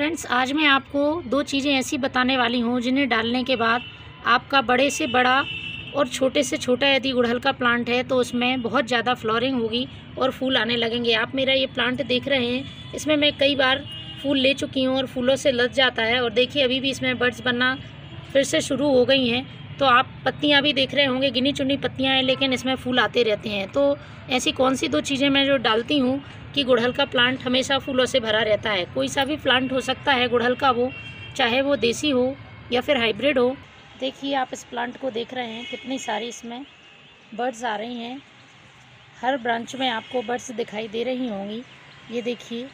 Friends आज मैं आपको दो चीज़ें ऐसी बताने वाली हूँ जिन्हें डालने के बाद आपका बड़े से बड़ा और छोटे से छोटा यदि गुड़हल का प्लांट है तो उसमें बहुत ज़्यादा फ्लोरिंग होगी और फूल आने लगेंगे। आप मेरा ये प्लांट देख रहे हैं, इसमें मैं कई बार फूल ले चुकी हूँ और फूलों से लद जाता है। और देखिए, अभी भी इसमें बर्ड्स बनना फिर से शुरू हो गई हैं। तो आप पत्तियाँ भी देख रहे होंगे गिनी चुनी पत्तियाँ हैं, लेकिन इसमें फूल आते रहते हैं। तो ऐसी कौन सी दो चीज़ें मैं जो डालती हूँ कि गुड़हल का प्लांट हमेशा फूलों से भरा रहता है। कोई सा भी प्लांट हो सकता है, गुड़हल का वो, चाहे वो देसी हो या फिर हाइब्रिड हो। देखिए, आप इस प्लांट को देख रहे हैं, कितनी सारी इसमें बर्ड्स आ रही हैं। हर ब्रांच में आपको बर्ड्स दिखाई दे रही होंगी। ये देखिए,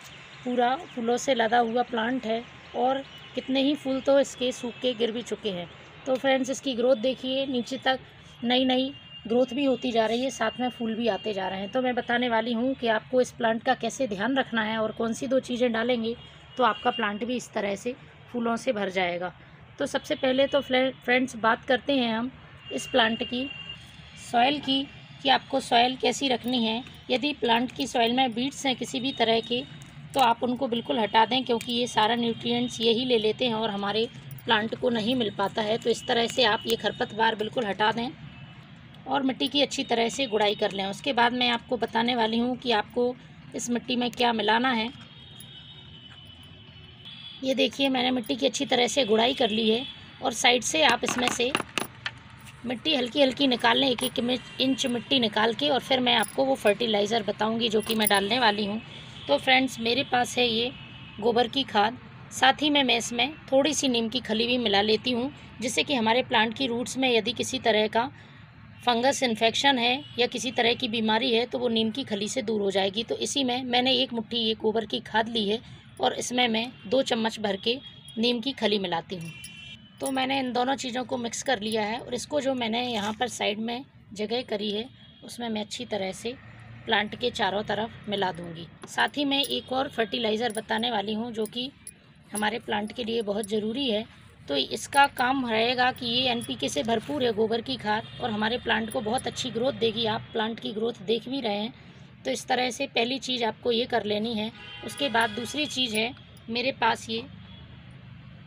पूरा फूलों से लदा हुआ प्लांट है और कितने ही फूल तो इसके सूख के गिर भी चुके हैं। तो फ्रेंड्स इसकी ग्रोथ देखिए, नीचे तक नई नई ग्रोथ भी होती जा रही है, साथ में फूल भी आते जा रहे हैं। तो मैं बताने वाली हूँ कि आपको इस प्लांट का कैसे ध्यान रखना है और कौन सी दो चीज़ें डालेंगे तो आपका प्लांट भी इस तरह से फूलों से भर जाएगा। तो सबसे पहले तो फ्रेंड्स बात करते हैं हम इस प्लांट की सॉइल की, कि आपको सॉइल कैसी रखनी है। यदि प्लांट की सॉइल में बीट्स हैं किसी भी तरह के तो आप उनको बिल्कुल हटा दें, क्योंकि ये सारा न्यूट्रिएंट्स यही ले लेते हैं और हमारे प्लांट को नहीं मिल पाता है तो इस तरह से आप ये खरपतवार बिल्कुल हटा दें और मिट्टी की अच्छी तरह से गुड़ाई कर लें। उसके बाद मैं आपको बताने वाली हूँ कि आपको इस मिट्टी में क्या मिलाना है। ये देखिए, मैंने मिट्टी की अच्छी तरह से गुड़ाई कर ली है और साइड से आप इसमें से मिट्टी हल्की हल्की निकाल लें एक एक इंच मिट्टी निकाल के और फिर मैं आपको वो फर्टिलाइज़र बताऊँगी जो कि मैं डालने वाली हूँ। तो फ्रेंड्स, मेरे पास है ये गोबर की खाद। साथ ही में मैं इसमें थोड़ी सी नीम की खली भी मिला लेती हूँ, जिससे कि हमारे प्लांट की रूट्स में यदि किसी तरह का फंगस इन्फेक्शन है या किसी तरह की बीमारी है तो वो नीम की खली से दूर हो जाएगी। तो इसी में मैंने एक मुट्ठी ये गोबर की खाद ली है और इसमें मैं दो चम्मच भर के नीम की खली मिलाती हूँ। तो मैंने इन दोनों चीज़ों को मिक्स कर लिया है और इसको जो मैंने यहाँ पर साइड में जगह करी है, उसमें मैं अच्छी तरह से प्लांट के चारों तरफ़ मिला दूँगी। साथ ही मैं एक और फर्टिलाइज़र बताने वाली हूँ, जो कि हमारे प्लांट के लिए बहुत ज़रूरी है। तो इसका काम रहेगा कि ये एनपीके से भरपूर है गोबर की खाद और हमारे प्लांट को बहुत अच्छी ग्रोथ देगी। आप प्लांट की ग्रोथ देख भी रहे हैं। तो इस तरह से पहली चीज़ आपको ये कर लेनी है। उसके बाद दूसरी चीज़ है, मेरे पास ये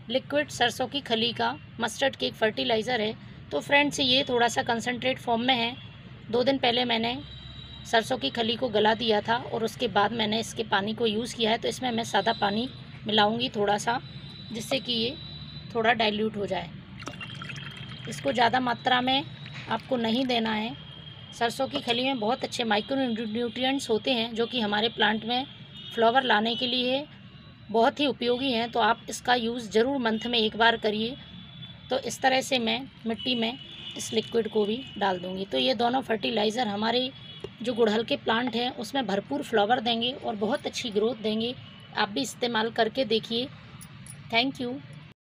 लिक्विड सरसों की खली का मस्टर्ड केक फर्टिलाइज़र है। तो फ्रेंड्स ये थोड़ा सा कंसनट्रेट फॉर्म में है। दो दिन पहले मैंने सरसों की खली को गला दिया था और उसके बाद मैंने इसके पानी को यूज़ किया है। तो इसमें मैं सादा पानी मिलाऊँगी थोड़ा सा, जिससे कि ये थोड़ा डाइल्यूट हो जाए। इसको ज़्यादा मात्रा में आपको नहीं देना है। सरसों की खली में बहुत अच्छे माइक्रो न्यूट्रिएंट्स होते हैं, जो कि हमारे प्लांट में फ्लावर लाने के लिए बहुत ही उपयोगी हैं तो आप इसका यूज़ ज़रूर मंथ में एक बार करिए। तो इस तरह से मैं मिट्टी में इस लिक्विड को भी डाल दूँगी। तो ये दोनों फर्टिलाइज़र हमारे जो गुड़हल के प्लांट हैं, उसमें भरपूर फ्लावर देंगे और बहुत अच्छी ग्रोथ देंगे। आप भी इस्तेमाल करके देखिए। Thank you